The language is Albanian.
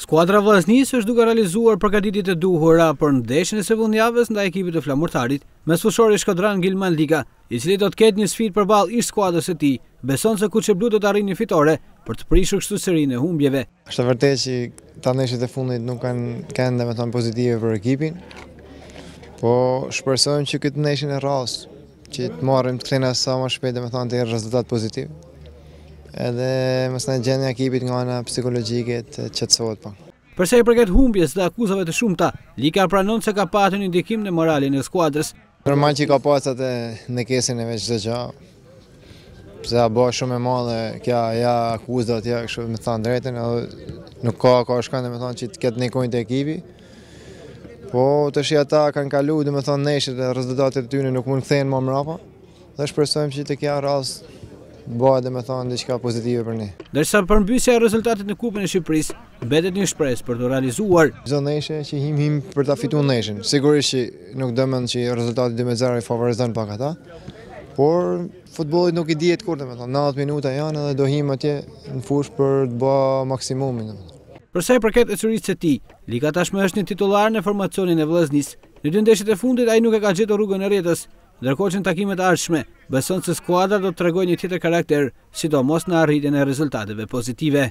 Skuadra Vllaznisë është duke realizuar përgatitjet e duhura për ndeshjen e së fundjavës ndaj ekipit të Flamurtarit. Mesfushori shkodran Gilman Lika, i cili do të ketë një sfidë përballë ish skuadrës së tij, beson se kuqeblutë të arrijnë një fitore për të prishur kështu serinë e humbjeve. Është vërtet që kto ndeshjet e fundit nuk kanë kenë domethënë pozitive për ekipin. Po shpresojmë që këtë ndeshjen e radhës Që të marrim të kthena sa më shpejt, domethënë të rezultat pozitiv. Edhe mase gjendja e ekipit nga ana psikologjike të qetësohet pak. Për sa i përket humbjes dhe akuzave të shumta, Lika pranon se ka patur një ndikim në moralin e skuadrës. Normal që ka pasur atë ndikimin e vet çdo gjë. Se a bo shumë e madhe, kjo ja akuzat, ja kështu me thanë drejtën, nuk ka ka shkon domethënë që të mos ndikojnë te ekipi. Po tashi ata kanë kalu, domethënë neshjet dhe rezultatet e tyne nuk mund kthehen më mrapa, dhe shpresojmë që te kjo e radhës bëhet domethënë diçka pozitive për ne. Ndërsa përmbysja e rezultatit në kupën e Shqipërisë, mbetet një shpresë për t'u realizuar. Çdo neshje që him him për ta fitu neshjen, sigurisht që nuk dëmën që rezultati momentalisht i favorizon pak ata, por futbolit nuk i dihet kurrë domethënë, 90 minuta janë dhe do him atje në fushë për të bërë maksimumin. Për sa i përket ecurisë së tij, Lika tashmë është një titullar në formacionin e Vllaznisë. Në dy ndeshjet e fundit ai nuk e ka gjetur rrugën e rrjetës, ndërkohë që në takimet e ardhshme beson se skuadra do të tregojë një tjetër karakter, sidomos në arritjen e rezultateve pozitive.